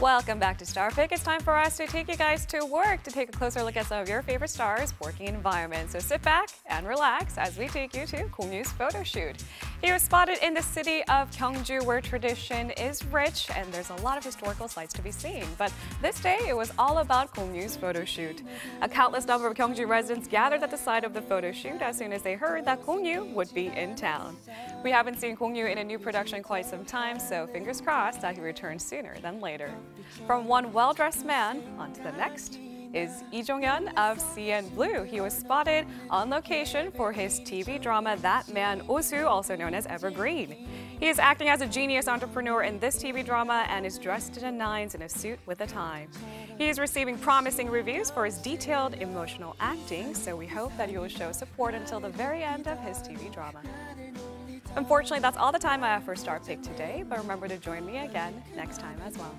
Welcome back to StarPic. It's time for us to take you guys to work to take a closer look at some of your favorite stars' working environment. So sit back and relax as we take you to Gong Yoo's photo shoot. He was spotted in the city of Gyeongju where tradition is rich and there's a lot of historical sites to be seen. But this day it was all about Gong Yoo's photo shoot. A countless number of Gyeongju residents gathered at the site of the photo shoot as soon as they heard that Gong Yoo would be in town. We haven't seen Gong Yoo in a new production quite some time, so fingers crossed that he returns sooner than later. From one well-dressed man on to the next is Lee Jong-hyun of CN Blue. He was spotted on location for his TV drama That Man Osu, also known as Evergreen. He is acting as a genius entrepreneur in this TV drama and is dressed in the nines in a suit with a tie. He is receiving promising reviews for his detailed emotional acting, so we hope that he will show support until the very end of his TV drama. Unfortunately, that's all the time I have for StarPic today, but remember to join me again next time as well.